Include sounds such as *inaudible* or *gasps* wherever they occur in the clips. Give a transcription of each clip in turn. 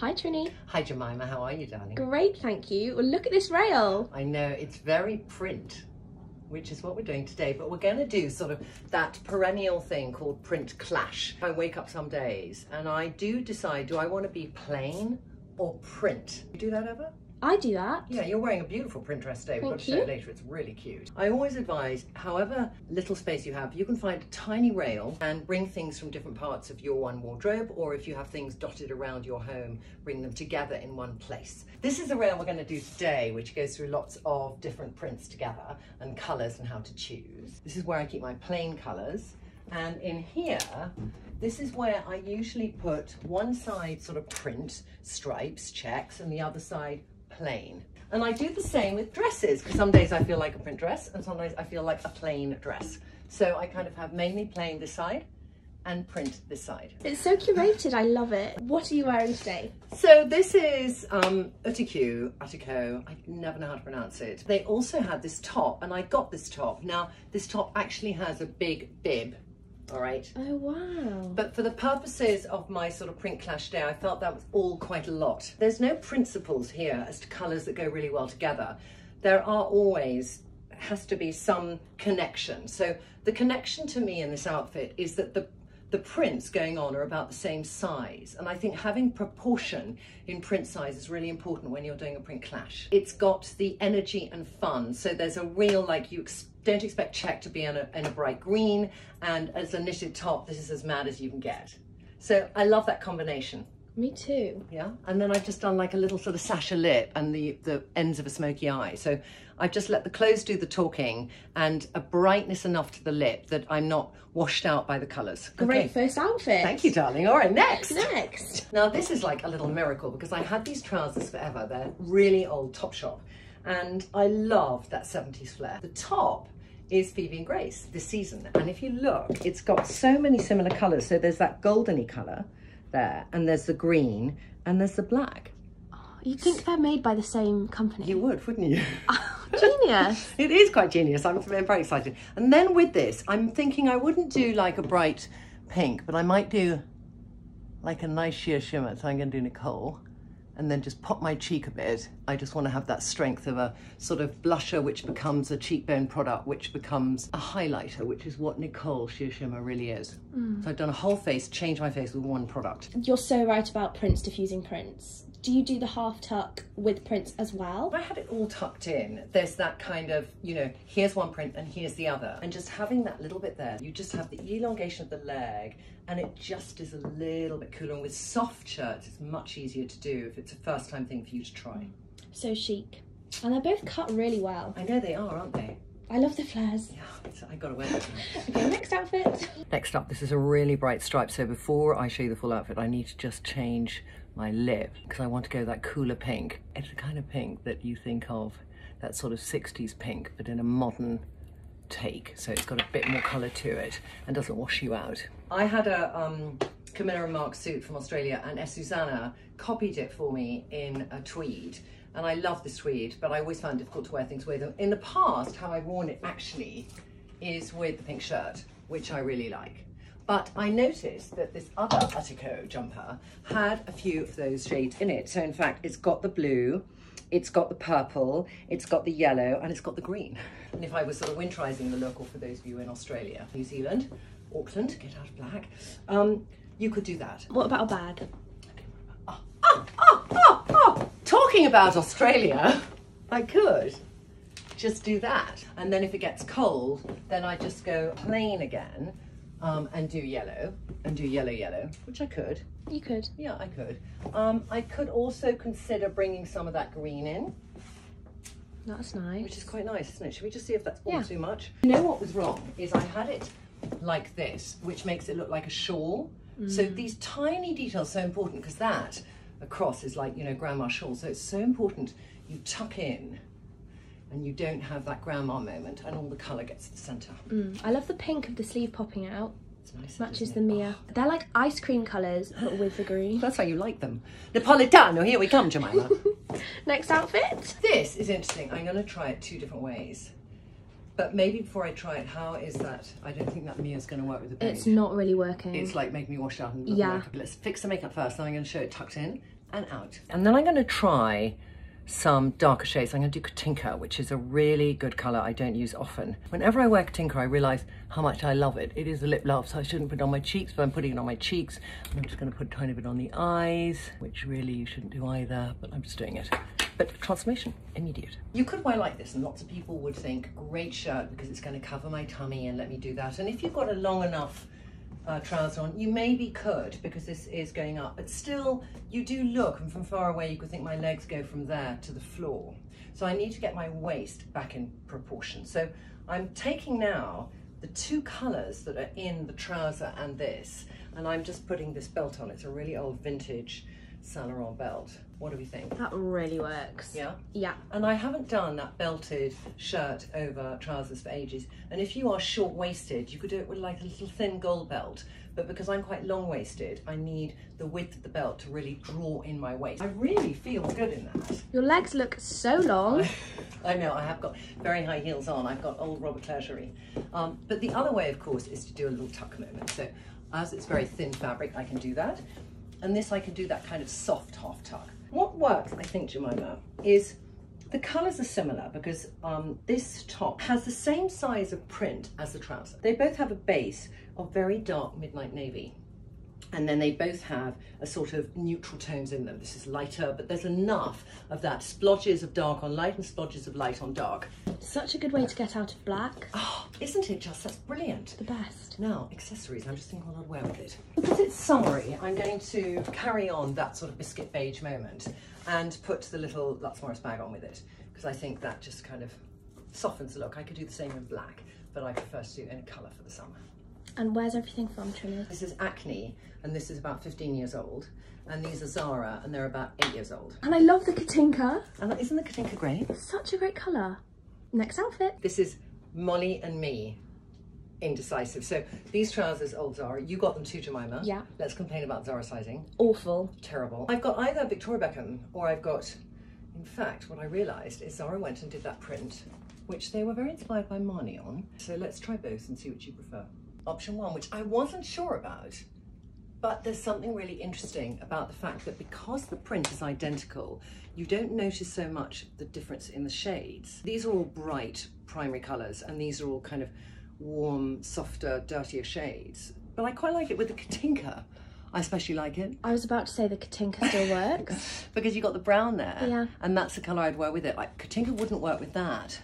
Hi Trinny. Hi Jemima, how are you darling? Great, thank you. Well, look at this rail. I know, it's very print, which is what we're doing today, but we're going to do sort of that perennial thing called print clash. I wake up some days and I do decide, do I want to be plain or print? You do that ever? I do that. Yeah, you're wearing a beautiful print dress today. We've got to show it later. It's really cute. I always advise, however little space you have, you can find a tiny rail and bring things from different parts of your one wardrobe, or if you have things dotted around your home, bring them together in one place. This is the rail we're going to do today, which goes through lots of different prints together and colours and how to choose. This is where I keep my plain colours. And in here, this is where I usually put one side sort of print, stripes, checks, and the other side plain. And I do the same with dresses, because some days I feel like a print dress, and some days I feel like a plain dress. So I kind of have mainly plain this side and print this side. It's so curated, I love it. What are you wearing today? So this is um, Utiku, Utiko, I never know how to pronounce it. They also had this top, and I got this top. Now, this top actually has a big bib, all right? Oh wow. But for the purposes of my sort of print clash day, I felt that was all quite a lot. There's no principles here as to colours that go really well together. There are always, has to be some connection. So the connection to me in this outfit is that the the prints going on are about the same size. And I think having proportion in print size is really important when you're doing a print clash. It's got the energy and fun. So there's a real, like you ex don't expect check to be in a, in a bright green. And as a knitted top, this is as mad as you can get. So I love that combination. Me too. Yeah. And then I've just done like a little sort of Sacha lip and the, the ends of a smoky eye. So I've just let the clothes do the talking and a brightness enough to the lip that I'm not washed out by the colours. Great Okay. first outfit. Thank you, darling. All right, next. Next. Now this is like a little miracle because I had these trousers forever. They're really old Topshop and I love that 70s flair. The top is Phoebe and Grace this season. And if you look, it's got so many similar colours. So there's that goldeny colour there and there's the green and there's the black. Oh, you'd think they're made by the same company. You would, wouldn't you? *laughs* Oh, genius. *laughs* It is quite genius. I'm very excited. And then with this, I'm thinking I wouldn't do like a bright pink, but I might do like a nice sheer shimmer. So I'm going to do Nicole and then just pop my cheek a bit. I just want to have that strength of a sort of blusher, which becomes a cheekbone product, which becomes a highlighter, which is what Nicole sheer shimmer really is. Mm. So I've done a whole face, changed my face with one product. You're so right about prints diffusing prints. Do you do the half tuck with prints as well? I have it all tucked in. There's that kind of, you know, here's one print and here's the other. And just having that little bit there, you just have the elongation of the leg and it just is a little bit cooler. And with soft shirts, it's much easier to do if it's a first time thing for you to try. So chic. And they're both cut really well. I know they are, aren't they? I love the flares. Yeah, I gotta wear that. *laughs* Okay, next outfit. Next up, this is a really bright stripe. So before I show you the full outfit, I need to just change my lip because I want to go that cooler pink. It's the kind of pink that you think of, that sort of 60s pink, but in a modern take. So it's got a bit more colour to it and doesn't wash you out. I had a um, Camilla and Marc suit from Australia and Susanna copied it for me in a tweed. And I love this tweed, but I always find it difficult to wear things with them. In the past, how I've worn it actually is with the pink shirt, which I really like. But I noticed that this other Attico jumper had a few of those shades in it. So in fact, it's got the blue, it's got the purple, it's got the yellow, and it's got the green. And if I was sort of winterizing the look, or for those of you in Australia, New Zealand, Auckland, get out of black, um, you could do that. What about a bag? Oh, oh, oh, oh. Talking about Australia, I could just do that. And then if it gets cold, then I just go plain again um, and do yellow and do yellow, yellow, which I could. You could. Yeah, I could. Um, I could also consider bringing some of that green in, That's nice. which is quite nice, isn't it? Should we just see if that's all Yeah. too much? You know what was wrong is I had it like this, which makes it look like a shawl. So Mm. these tiny details are so important because that across is like, you know, grandma shawl. So it's so important you tuck in and you don't have that grandma moment and all the colour gets to the centre. Mm, I love the pink of the sleeve popping out. It's nice. Matches the isn't it? Mia. They're like ice cream colours, but with the green. *laughs* That's how you like them. Napolitano, here we come, Jemima. *laughs* Next outfit. this is interesting. I'm going to try it two different ways. But maybe before I try it, how is that? I don't think that Mia's going to work with the beige. It's not really working. It's like making me wash out and look Yeah. makeup. Let's fix the makeup first. Then I'm going to show it tucked in. and out. And then I'm going to try some darker shades. I'm going to do Katinka, which is a really good colour I don't use often. Whenever I wear Katinka, I realise how much I love it. It is a lip love, so I shouldn't put it on my cheeks, but I'm putting it on my cheeks. I'm just going to put a tiny bit on the eyes, which really you shouldn't do either, but I'm just doing it. But transformation, immediate. You could wear like this, and lots of people would think, great shirt, because it's going to cover my tummy and let me do that. And if you've got a long enough uh, trouser on. You maybe could because this is going up, but still you do look and from far away you could think my legs go from there to the floor. So I need to get my waist back in proportion. So I'm taking now the two colors that are in the trouser and this, and I'm just putting this belt on. It's a really old vintage Saint Laurent belt. What do we think? That really works. Yeah? Yeah. And I haven't done that belted shirt over trousers for ages. And if you are short waisted, you could do it with like a little thin gold belt. But because I'm quite long waisted, I need the width of the belt to really draw in my waist. I really feel good in that. Your legs look so long. *laughs* I know, I have got very high heels on. I've got old Robert Clergerie. Um, but the other way, of course, is to do a little tuck moment. So as it's very thin fabric, I can do that. And this, I can do that kind of soft half tuck. What works, I think, Jemima, is the colours are similar because um, this top has the same size of print as the trouser. They both have a base of very dark midnight navy. And then they both have a sort of neutral tones in them. This is lighter, but there's enough of that splotches of dark on light and splotches of light on dark. Such a good way to get out of black. Oh, isn't it just? That's brilliant. The best. Now, accessories. I'm just thinking what I'd wear with it. Because it's summery, I'm going to carry on that sort of biscuit beige moment and put the little Lutz Morris bag on with it because I think that just kind of softens the look. I could do the same in black, but I prefer to do any colour for the summer. And where's everything from, Trinny? This is Acne, and this is about 15 years old. And these are Zara, and they're about eight years old. And I love the Katinka. And that, isn't the Katinka great? Such a great colour. Next outfit. This is Molly and me indecisive. So these trousers, old Zara, you got them too, Jemima. Yeah. Let's complain about Zara sizing. Awful. Terrible. I've got either Victoria Beckham or I've got, in fact, what I realised is Zara went and did that print, which they were very inspired by Marni on. So let's try both and see which you prefer. Option one, which I wasn't sure about, but there's something really interesting about the fact that because the print is identical, you don't notice so much the difference in the shades. These are all bright primary colours and these are all kind of warm, softer, dirtier shades. But I quite like it with the Katinka. I especially like it. I was about to say the Katinka still *laughs* works. because you got the brown there. Yeah. And that's the colour I'd wear with it. Like Katinka wouldn't work with that.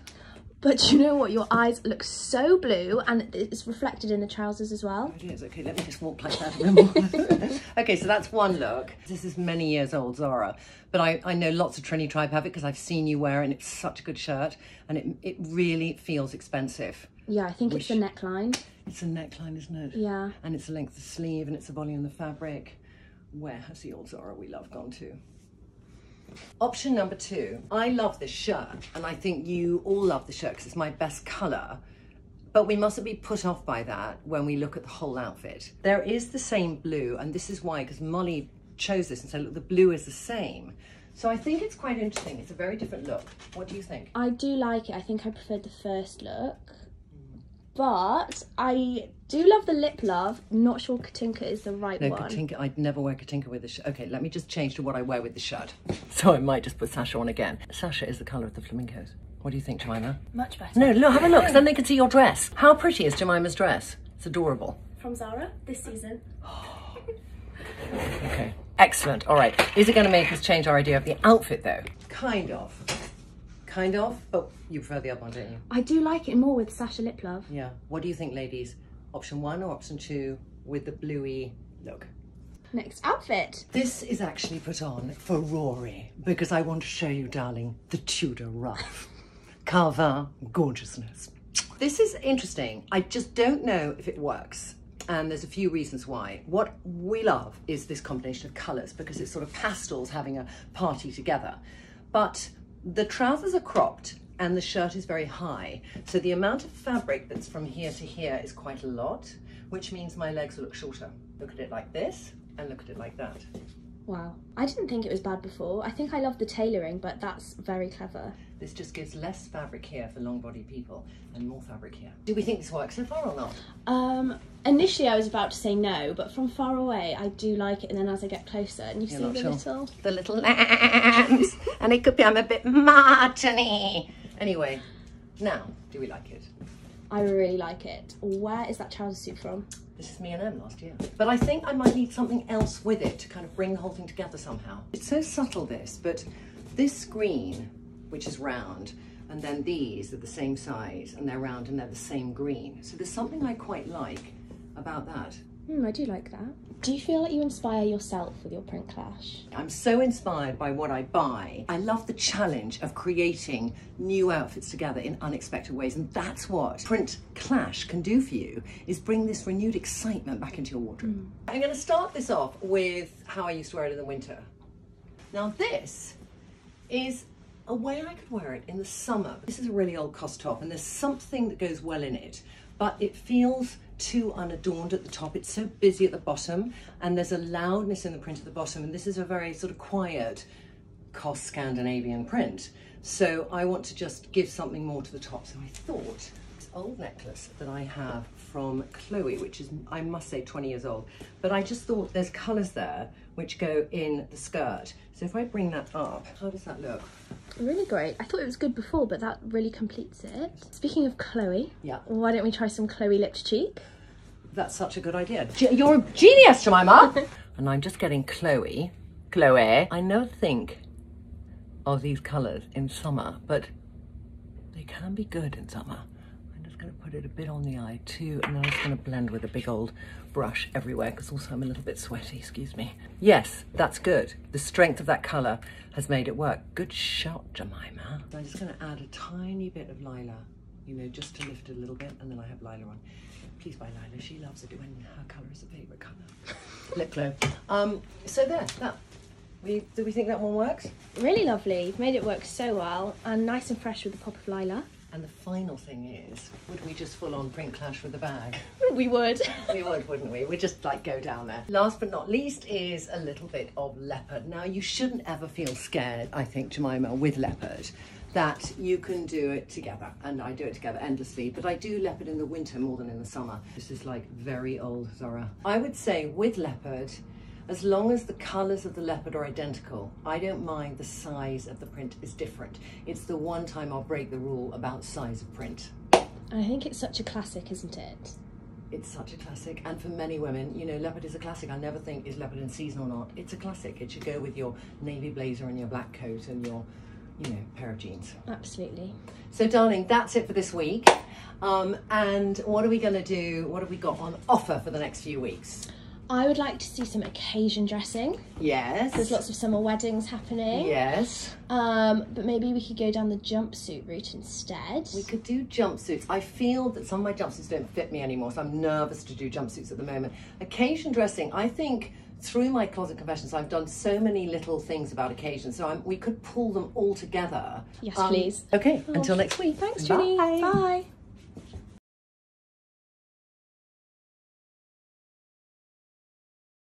But you know what? Your eyes look so blue and it's reflected in the trousers as well. It is. Okay, let me just walk like that a bit more. *laughs* okay, so that's one look. This is many years old, Zara. But I, I know lots of Trinny Tribe have it because I've seen you wear it and it's such a good shirt and it, it really feels expensive. Yeah, I think it's the neckline. It's a neckline, isn't it? Yeah. And it's the length of the sleeve and it's the volume of the fabric. Where has the old Zara we love gone to? Option number two. I love this shirt and I think you all love the shirt because it's my best colour. But we mustn't be put off by that when we look at the whole outfit. There is the same blue and this is why, because Molly chose this and said, look, the blue is the same. So I think it's quite interesting. It's a very different look. What do you think? I do like it. I think I preferred the first look. But I do love the lip love. Not sure Katinka is the right No, one. Katinka, I'd never wear Katinka with the shirt. Okay, let me just change to what I wear with the shirt. *laughs* So I might just put Sacha on again. Sacha is the colour of the flamingos. What do you think, Jemima? Much better. No, look, have a look, 'cause then they can see your dress. How pretty is Jemima's dress? It's adorable. From Zara this season. *gasps* Okay, excellent. All right, is it going to make us change our idea of the outfit, though? Kind of. Kind of, but you prefer the other one, don't you? I do like it more with Sacha Lip Love. Yeah. What do you think, ladies? Option one or option two with the bluey look? Next outfit. This is actually put on for Rory because I want to show you, darling, the Tudor ruff. *laughs* Carvin gorgeousness. This is interesting. I just don't know if it works. And there's a few reasons why. What we love is this combination of colours because it's sort of pastels having a party together. But the trousers are cropped and the shirt is very high. So the amount of fabric that's from here to here is quite a lot, which means my legs will look shorter. Look at it like this and look at it like that. Wow. I didn't think it was bad before. I think I love the tailoring, but that's very clever. This just gives less fabric here for long body people and more fabric here. Do we think this works so far or not? Um, initially I was about to say no, but from far away I do like it, and then as I get closer, and you You're see the sure? little. The little lambs. and it could be I'm a bit martini. Anyway, now, do we like it? I really like it. Where is that trouser suit from? This is me and M last year. But I think I might need something else with it to kind of bring the whole thing together somehow. It's so subtle this, but this green, which is round, and then these are the same size and they're round and they're the same green. So there's something I quite like about that. Hmm, I do like that. Do you feel like you inspire yourself with your print clash? I'm so inspired by what I buy. I love the challenge of creating new outfits together in unexpected ways. And that's what Print Clash can do for you, is bring this renewed excitement back into your wardrobe. I'm gonna start this off with how I used to wear it in the winter. Now this is a way I could wear it in the summer. This is a really old COS top and there's something that goes well in it, but it feels too unadorned at the top. It's so busy at the bottom and there's a loudness in the print at the bottom and this is a very sort of quiet COS Scandinavian print. So I want to just give something more to the top. So I thought this old necklace that I have from Chloe, which is, I must say, 20 years old, but I just thought there's colours there which go in the skirt. So if I bring that up, how does that look? Really great. I thought it was good before, but that really completes it. Speaking of Chloe, Yeah. why don't we try some Chloe Lip2Cheek? That's such a good idea. Ge- You're a genius, Jemima. *laughs* and I'm just getting Chloe. Chloe. I never think of these colours in summer, but they can be good in summer. I'm just going to put it a bit on the eye too, and then I'm just going to blend with a big old brush everywhere because also I'm a little bit sweaty, excuse me. Yes, that's good. The strength of that colour has made it work. Good shot, Jemima. I'm just going to add a tiny bit of Lila, you know, just to lift it a little bit, and then I have Lila on. Please buy Lila. She loves it when her colour is a favourite colour. *laughs* Lip glow. Um, so there, that. We, do we think that one works? Really lovely. You've made it work so well, and nice and fresh with the pop of Lila. And the final thing is, would we just full on print clash with the bag? *laughs* We would. *laughs* we would, wouldn't we? We'd just like go down there. Last but not least is a little bit of leopard. Now, you shouldn't ever feel scared, I think, Jemima, with leopard, that you can do it together. And I do it together endlessly, but I do leopard in the winter more than in the summer. This is like very old Zara. I would say with leopard, as long as the colours of the leopard are identical, I don't mind the size of the print is different. It's the one time I'll break the rule about size of print. I think it's such a classic, isn't it? It's such a classic, and for many women, you know, leopard is a classic. I never think is leopard in season or not. It's a classic. It should go with your navy blazer and your black coat and your, you know, pair of jeans. Absolutely. So, darling, that's it for this week. Um, and what are we going to do? What have we got on offer for the next few weeks? I would like to see some occasion dressing. Yes. There's lots of summer weddings happening. Yes. Um, but maybe we could go down the jumpsuit route instead. We could do jumpsuits. I feel that some of my jumpsuits don't fit me anymore, so I'm nervous to do jumpsuits at the moment. Occasion dressing, I think through my closet confessions, I've done so many little things about occasions, so I'm, we could pull them all together. Yes, Um, please. Okay, until next week. Thanks, Bye. Bye.